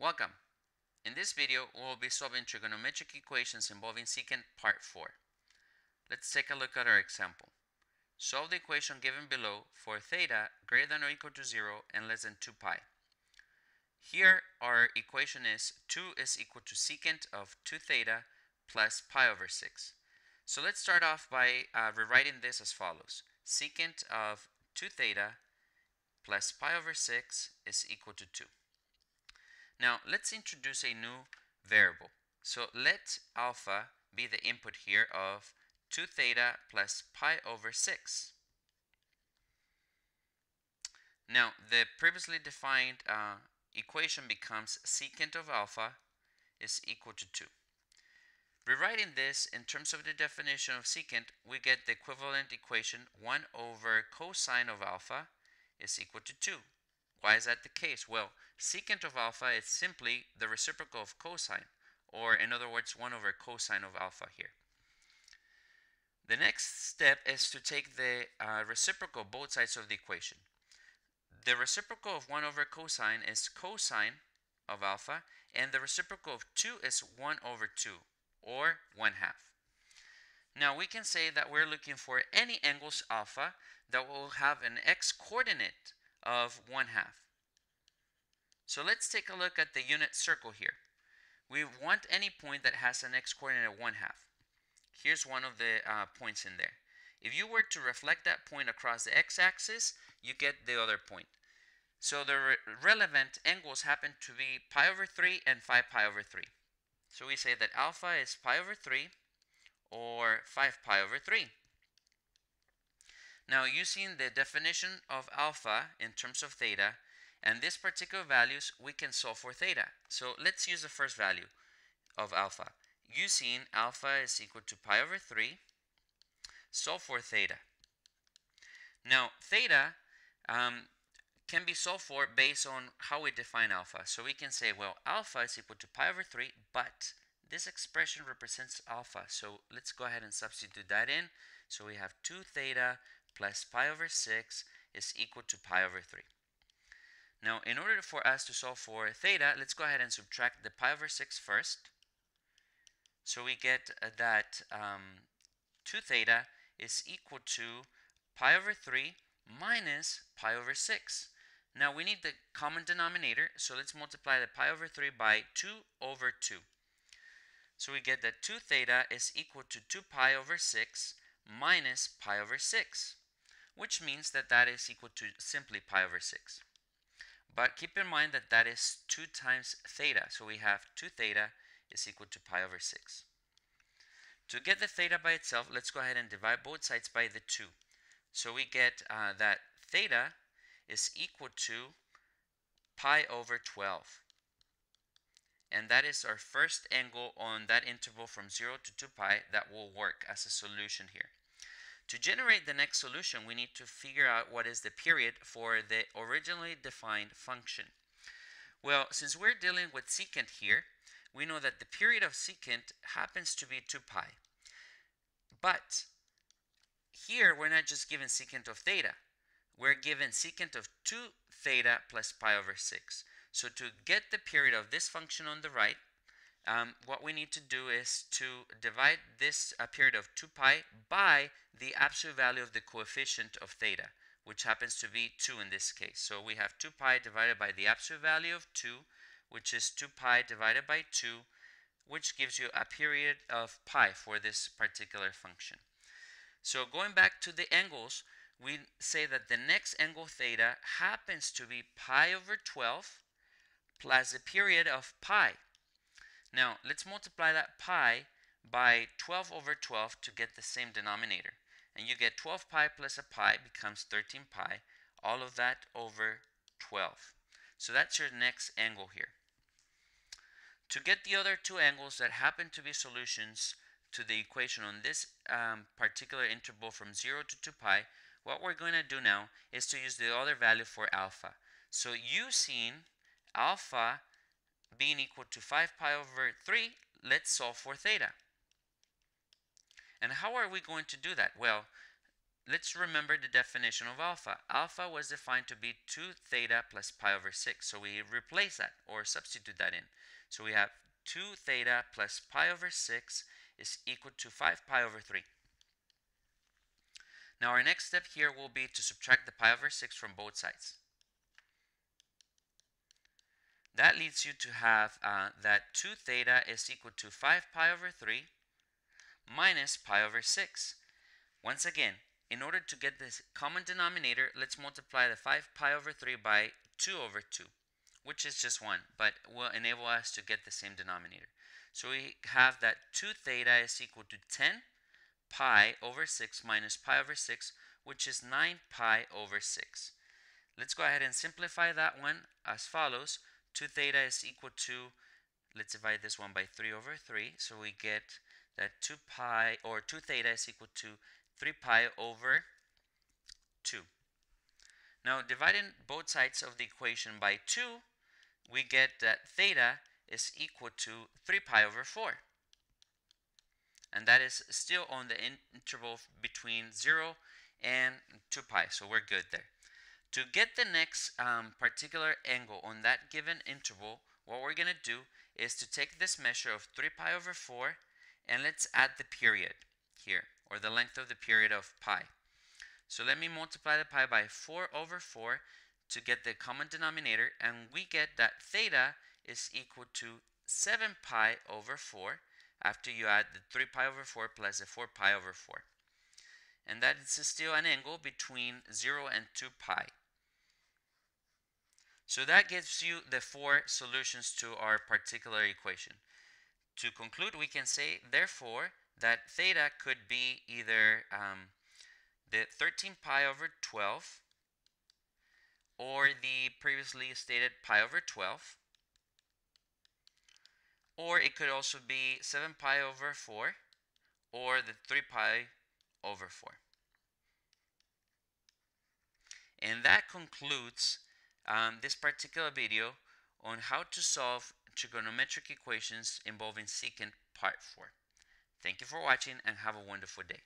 Welcome. In this video, we will be solving trigonometric equations involving secant part 4. Let's take a look at our example. Solve the equation given below for theta greater than or equal to 0 and less than 2 pi. Here our equation is 2 is equal to secant of 2 theta plus pi over 6. So let's start off by uh, rewriting this as follows. Secant of 2 theta plus pi over 6 is equal to 2. Now let's introduce a new variable. So let alpha be the input here of 2 theta plus pi over 6. Now the previously defined uh, equation becomes secant of alpha is equal to 2. Rewriting this in terms of the definition of secant, we get the equivalent equation 1 over cosine of alpha is equal to 2. Why is that the case? Well, secant of alpha is simply the reciprocal of cosine, or in other words, 1 over cosine of alpha here. The next step is to take the uh, reciprocal both sides of the equation. The reciprocal of 1 over cosine is cosine of alpha, and the reciprocal of 2 is 1 over 2, or 1 half. Now we can say that we're looking for any angles alpha that will have an x-coordinate of 1 half. So let's take a look at the unit circle here. We want any point that has an x-coordinate of 1 half. Here's one of the uh, points in there. If you were to reflect that point across the x-axis, you get the other point. So the re relevant angles happen to be pi over 3 and 5 pi over 3. So we say that alpha is pi over 3 or 5 pi over 3. Now using the definition of alpha in terms of theta and these particular values we can solve for theta. So let's use the first value of alpha. Using alpha is equal to pi over 3 solve for theta. Now theta um, can be solved for based on how we define alpha. So we can say well alpha is equal to pi over 3 but this expression represents alpha. So let's go ahead and substitute that in. So we have 2 theta plus pi over 6 is equal to pi over 3. Now, in order for us to solve for theta, let's go ahead and subtract the pi over 6 first. So we get uh, that um, 2 theta is equal to pi over 3 minus pi over 6. Now we need the common denominator, so let's multiply the pi over 3 by 2 over 2. So we get that 2 theta is equal to 2 pi over 6 minus pi over 6 which means that that is equal to simply pi over 6. But keep in mind that that is 2 times theta. So we have 2 theta is equal to pi over 6. To get the theta by itself, let's go ahead and divide both sides by the 2. So we get uh, that theta is equal to pi over 12. And that is our first angle on that interval from 0 to 2 pi that will work as a solution here. To generate the next solution, we need to figure out what is the period for the originally defined function. Well, since we're dealing with secant here, we know that the period of secant happens to be 2 pi. But here, we're not just given secant of theta. We're given secant of 2 theta plus pi over 6. So to get the period of this function on the right, um, what we need to do is to divide this uh, period of 2 pi by the absolute value of the coefficient of theta, which happens to be 2 in this case. So we have 2 pi divided by the absolute value of 2, which is 2 pi divided by 2, which gives you a period of pi for this particular function. So going back to the angles, we say that the next angle theta happens to be pi over 12 plus the period of pi. Now, let's multiply that pi by 12 over 12 to get the same denominator. And you get 12 pi plus a pi becomes 13 pi. All of that over 12. So that's your next angle here. To get the other two angles that happen to be solutions to the equation on this um, particular interval from 0 to 2 pi, what we're going to do now is to use the other value for alpha. So using alpha being equal to 5 pi over 3, let's solve for theta. And how are we going to do that? Well, let's remember the definition of alpha. Alpha was defined to be 2 theta plus pi over 6. So we replace that or substitute that in. So we have 2 theta plus pi over 6 is equal to 5 pi over 3. Now our next step here will be to subtract the pi over 6 from both sides. That leads you to have uh, that 2 theta is equal to 5 pi over 3 minus pi over 6. Once again, in order to get this common denominator, let's multiply the 5 pi over 3 by 2 over 2, which is just 1, but will enable us to get the same denominator. So we have that 2 theta is equal to 10 pi over 6 minus pi over 6, which is 9 pi over 6. Let's go ahead and simplify that one as follows. 2 theta is equal to, let's divide this one by 3 over 3. So we get that 2 pi, or 2 theta is equal to 3 pi over 2. Now dividing both sides of the equation by 2, we get that theta is equal to 3 pi over 4. And that is still on the interval between 0 and 2 pi, so we're good there. To get the next um, particular angle on that given interval, what we're going to do is to take this measure of 3 pi over 4 and let's add the period here, or the length of the period of pi. So let me multiply the pi by 4 over 4 to get the common denominator, and we get that theta is equal to 7 pi over 4 after you add the 3 pi over 4 plus the 4 pi over 4. And that is still an angle between 0 and 2 pi. So that gives you the four solutions to our particular equation. To conclude, we can say, therefore, that theta could be either um, the 13 pi over 12 or the previously stated pi over 12 or it could also be 7 pi over 4 or the 3 pi over 4. And that concludes um, this particular video on how to solve trigonometric equations involving secant part 4. Thank you for watching and have a wonderful day.